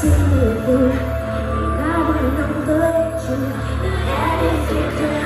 see you. I went on the way to the